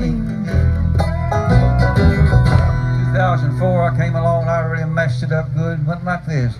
2004, I came along I really messed it up good, went like this.